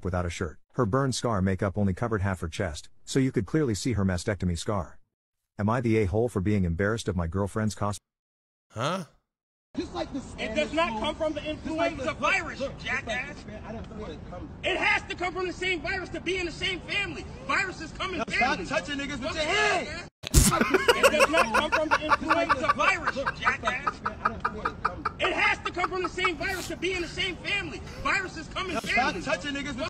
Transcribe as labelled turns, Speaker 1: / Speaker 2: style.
Speaker 1: up without a shirt. Her burn scar makeup only covered half her chest, so you could clearly see her mastectomy scar. Am I the a-hole for being embarrassed of my girlfriend's cosplay?
Speaker 2: Huh?
Speaker 3: Just like the
Speaker 4: It does not come from the influenza
Speaker 3: Look,
Speaker 4: virus,
Speaker 3: look,
Speaker 4: you
Speaker 3: like
Speaker 4: jackass.
Speaker 3: it
Speaker 4: has to come from the same virus to be in the same family. Viruses come in
Speaker 3: no,
Speaker 4: families.
Speaker 3: touching niggas with your hands.
Speaker 4: It does not come from the influenza virus,
Speaker 3: Look,
Speaker 4: jackass.
Speaker 3: it
Speaker 4: has to come from the same virus to be in the same family. Viruses come in
Speaker 3: no,
Speaker 4: families.
Speaker 3: touching niggas with